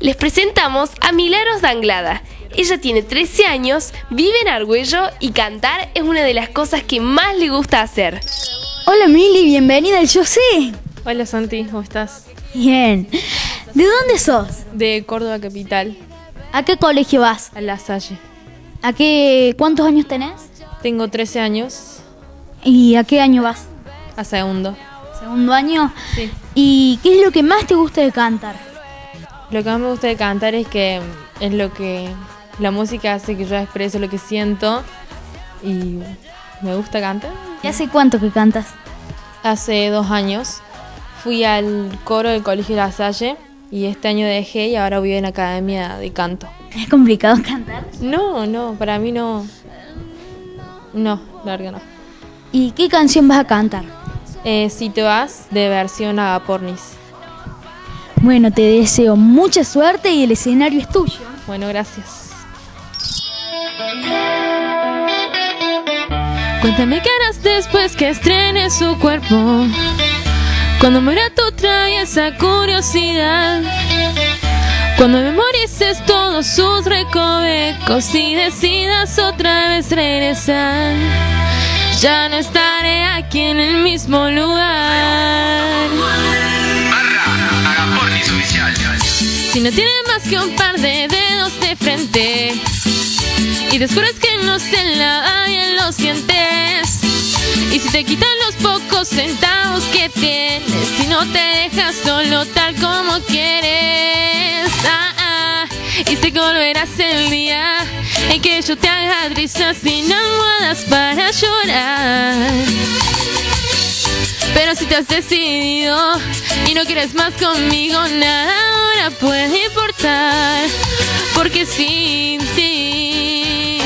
Les presentamos a Milagros Danglada. Ella tiene 13 años, vive en Argüello y cantar es una de las cosas que más le gusta hacer. Hola Mili, bienvenida al Yo sé. Hola Santi, ¿cómo estás? Bien. ¿De dónde sos? De Córdoba Capital, ¿A qué colegio vas? a La Salle. ¿A qué cuántos años tenés? Tengo 13 años, ¿Y a qué año vas? a segundo. ¿Segundo año? Sí. ¿Y qué es lo que más te gusta de cantar? Lo que más me gusta de cantar es que es lo que la música hace que yo expreso lo que siento y me gusta cantar. ¿Y hace cuánto que cantas? Hace dos años fui al coro del Colegio La Salle y este año dejé y ahora voy en academia de canto. ¿Es complicado cantar? No, no, para mí no. No, la que no. ¿Y qué canción vas a cantar? Eh, si te vas, de versión a pornis. Bueno, te deseo mucha suerte y el escenario es tuyo. Bueno, gracias. Cuéntame qué harás después que estrene su cuerpo. Cuando muera tu esa curiosidad. Cuando memorices todos sus recovecos y decidas otra vez regresar. Ya no estaré aquí en el mismo lugar. Si no tienes más que un par de dedos de frente y descubres que no se la bien lo sientes y si te quitan los pocos centavos que tienes si no te dejas solo tal como quieres. Ah, ah, y que volverás el día en que yo te haga risas sin almohadas para llorar. Pero si te has decidido y no quieres más conmigo, nada ahora puede importar. Porque sin ti,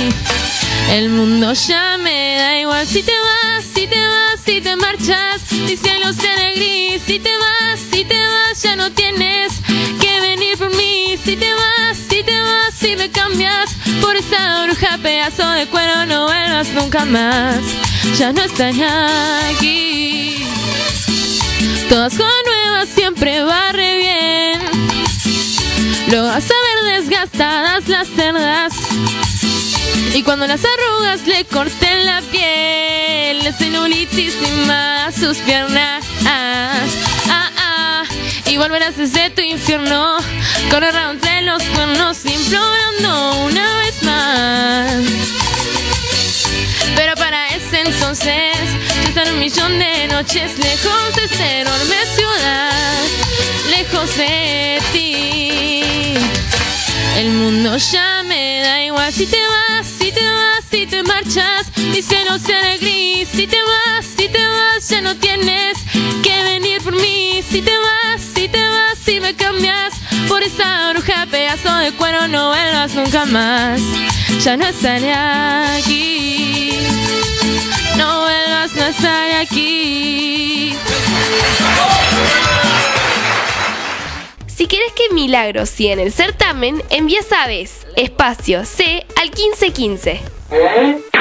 el mundo ya me da igual. Si te vas, si te vas, si te marchas, mi cielo será gris. Si te vas, si te vas, ya no tienes que venir por mí. Si te vas, si te vas, si me cambias por esa bruja pedazo de cuero, no vuelvas nunca más. Ya no estará aquí. Todas con nuevas siempre barre bien. Lo vas a ver desgastadas las cerdas. Y cuando las arrugas le corten la piel, la celulitis sus piernas. Ah, ah, y volverás desde tu infierno, correr entre los cuernos, implorando una vez más. Pero para ese entonces, yo estaré un millón de noches lejos de esta enorme ciudad, lejos de ti. El mundo ya me da igual si te vas, si te vas, si te marchas, mi cielo será gris. Si te vas, si te vas, ya no tienes que venir por mí. Si te vas, si te vas, si me cambias por esa bruja pedazo de cuero, no vuelvas nunca más. Ya no estaré aquí. No vuelvas, no estaré aquí. Si quieres que Milagros siga en el certamen, envía sabes, espacio C al 1515.